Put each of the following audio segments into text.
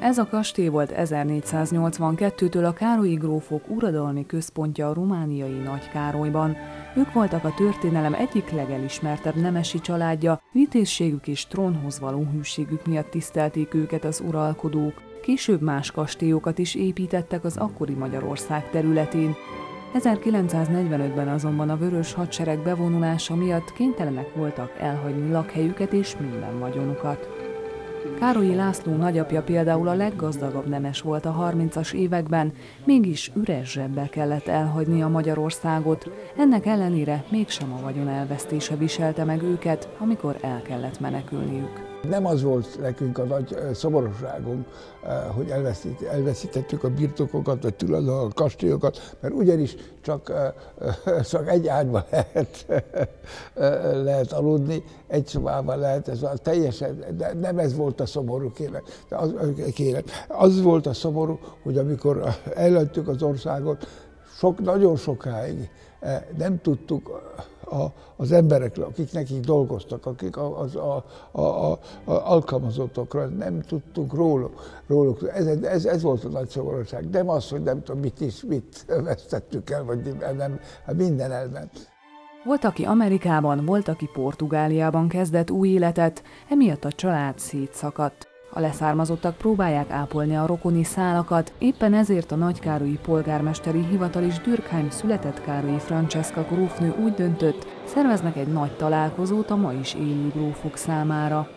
Ez a kastély volt 1482-től a Károlyi grófok uradalmi központja a romániai Nagykárolyban. Ők voltak a történelem egyik legelismertebb nemesi családja, vitézségük és trónhoz való hűségük miatt tisztelték őket az uralkodók. Később más kastélyokat is építettek az akkori Magyarország területén. 1945-ben azonban a vörös hadsereg bevonulása miatt kénytelenek voltak elhagyni lakhelyüket és minden vagyonukat. Károlyi László nagyapja például a leggazdagabb nemes volt a 30-as években, mégis üres zsebbel kellett elhagyni a Magyarországot. Ennek ellenére mégsem a vagyon elvesztése viselte meg őket, amikor el kellett menekülniük. Nem az volt nekünk a nagy szomorúságunk, hogy elveszít, elveszítettük a birtokokat, vagy tulajdonképpen a kastélyokat, mert ugyanis csak, csak egy ágyban lehet, lehet aludni, egy szobában lehet, ez a teljesen, de nem ez volt a szomorú, kérem. Az, kérem. az volt a szomorú, hogy amikor elöntük az országot, sok, nagyon sokáig nem tudtuk a, az emberekre, akik nekik dolgoztak, akik az a, a, a, a alkalmazottakra, nem tudtunk róluk. róluk. Ez, ez, ez volt a nagy szomorúság. Nem az, hogy nem tudom, mit is, mit vesztettük el, vagy nem, hát minden elment. Volt, aki Amerikában, volt, aki Portugáliában kezdett új életet, emiatt a család szétszakadt. A leszármazottak próbálják ápolni a rokoni szálakat, éppen ezért a nagykárolyi polgármesteri hivatal is Dürkheim született Károlyi Francesca grófnő úgy döntött, szerveznek egy nagy találkozót a ma is élő grófok számára.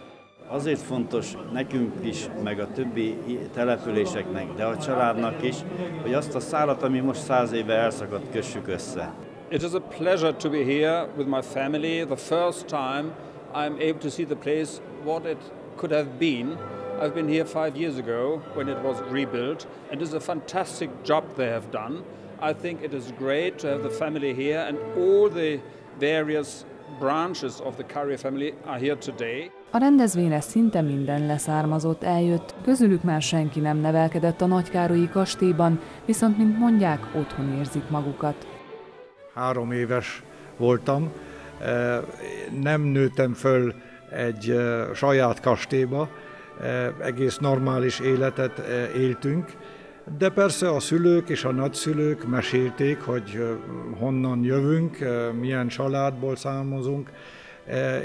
Azért fontos nekünk is, meg a többi településeknek, de a családnak is, hogy azt a szálat, ami most száz éve elszakadt, kössük össze. It is a pleasure to be here with my family. The first time I'm able to see the place what it could have been I've been here five years ago when it was rebuilt, and it is a fantastic job they have done. I think it is great to have the family here, and all the various branches of the Carrier family are here today. A rendezvényre szinte minden leszármazott eljött, közülük már senki nem nevelkedett a Nagykárolyi kastélyban, viszont, mint mondják, otthon érzik magukat. Három éves voltam, nem nőttem föl egy saját kastélyba, egész normális életet éltünk, de persze a szülők és a nagyszülők mesélték, hogy honnan jövünk, milyen családból származunk,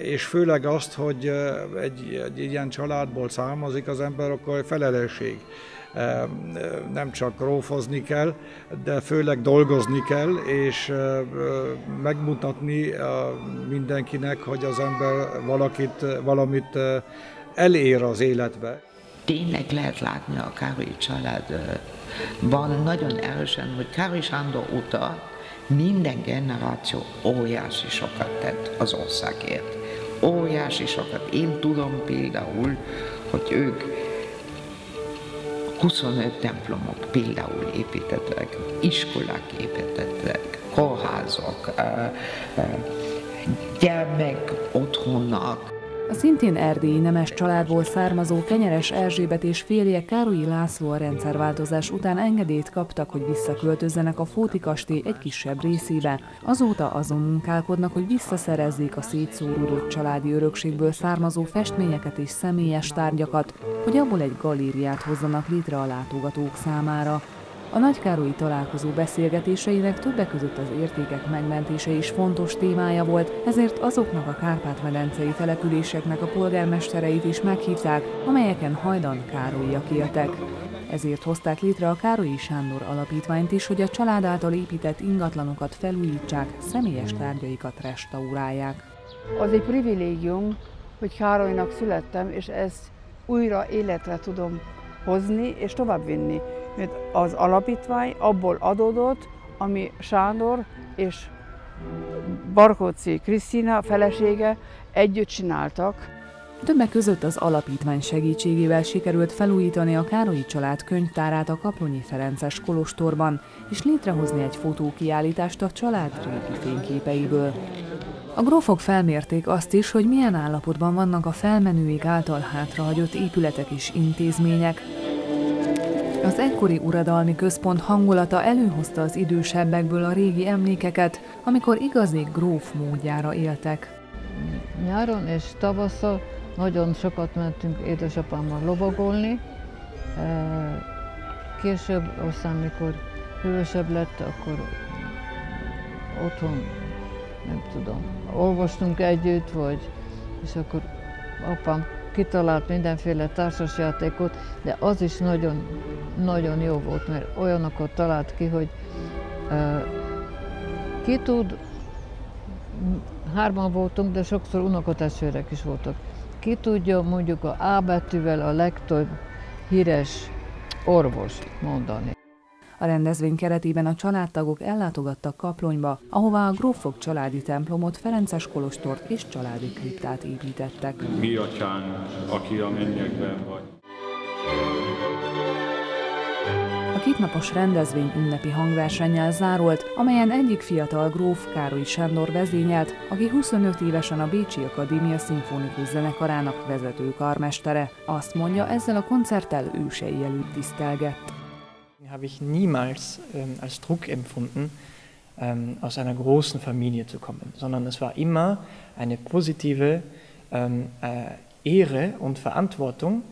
és főleg azt, hogy egy, egy ilyen családból származik az ember, akkor felelősség. Nem csak rófozni kell, de főleg dolgozni kell, és megmutatni mindenkinek, hogy az ember valakit, valamit elér az életbe. Tényleg lehet látni a Károly családban nagyon erősen, hogy Károly Sándor óta minden generáció óriási sokat tett az országért. Óriási sokat. Én tudom például, hogy ők 25 templomok például építettek, iskolák építettek, kórházak, gyermek otthonnak, a szintén erdélyi nemes családból származó Kenyeres Erzsébet és férje Károlyi László a rendszerváltozás után engedélyt kaptak, hogy visszaköltözzenek a Fóti kastély egy kisebb részébe. Azóta azon munkálkodnak, hogy visszaszerezzék a szétszóródott családi örökségből származó festményeket és személyes tárgyakat, hogy abból egy galériát hozzanak létre a látogatók számára. A nagykárolyi találkozó beszélgetéseinek többek között az értékek megmentése is fontos témája volt, ezért azoknak a Kárpát-medencei településeknek a polgármestereit is meghívták, amelyeken hajdan Károlyiak éltek. Ezért hozták létre a Károlyi Sándor alapítványt is, hogy a család által épített ingatlanokat felújítsák, személyes tárgyaikat restaurálják. Az egy privilégium, hogy Károlynak születtem, és ezt újra életre tudom hozni és továbbvinni mert az alapítvány abból adódott, ami Sándor és Barkóci Krisztina felesége együtt csináltak. Többek között az alapítvány segítségével sikerült felújítani a Károlyi család könyvtárát a Kaplonyi Ferences Kolostorban, és létrehozni egy fotókiállítást a család régi fényképeiből. A grófok felmérték azt is, hogy milyen állapotban vannak a felmenőik által hátrahagyott épületek és intézmények, az ekkori uradalmi központ hangulata előhozta az idősebbekből a régi emlékeket, amikor igazi gróf módjára éltek. Nyáron és tavasszal nagyon sokat mentünk édesapámmal lovagolni, Később, aztán mikor hősebb lett, akkor otthon, nem tudom, olvastunk együtt, vagy, és akkor apám kitalált mindenféle társasjátékot, de az is nagyon, nagyon jó volt, mert olyanokat talált ki, hogy uh, ki tud, hárman voltunk, de sokszor unokatestvérek is voltak. Ki tudja mondjuk a A betűvel a legtöbb híres orvos mondani. A rendezvény keretében a családtagok ellátogattak Kaplonyba, ahová a grófok családi templomot, Ferences kolostort és családi kriptát építettek. Mi atyánk, aki a mennyekben vagy. A kétnapos rendezvény ünnepi hangversennyel zárult, amelyen egyik fiatal gróf Károly Sándor vezényelt, aki 25 évesen a Bécsi Akadémia Szimfonikus Zenekarának vezető karmestere. Azt mondja, ezzel a koncerttel ősei előtt tisztelgett. Habe ich niemals ähm, als Druck empfunden, ähm, aus einer großen Familie zu kommen, sondern es war immer eine positive ähm, äh, Ehre und Verantwortung,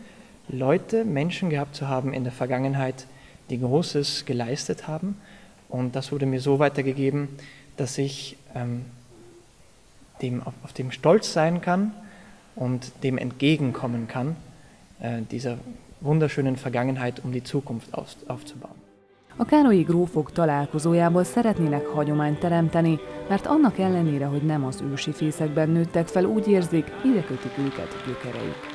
Leute, Menschen gehabt zu haben in der Vergangenheit, die Großes geleistet haben. Und das wurde mir so weitergegeben, dass ich ähm, dem, auf, auf, dem stolz sein kann und dem entgegenkommen kann, äh, dieser wunderschönen Vergangenheit, um die Zukunft auf, aufzubauen. A károlyi grófok találkozójából szeretnének hagyományt teremteni, mert annak ellenére, hogy nem az ősi fészekben nőttek fel, úgy érzik, ide kötik őket gyökereik.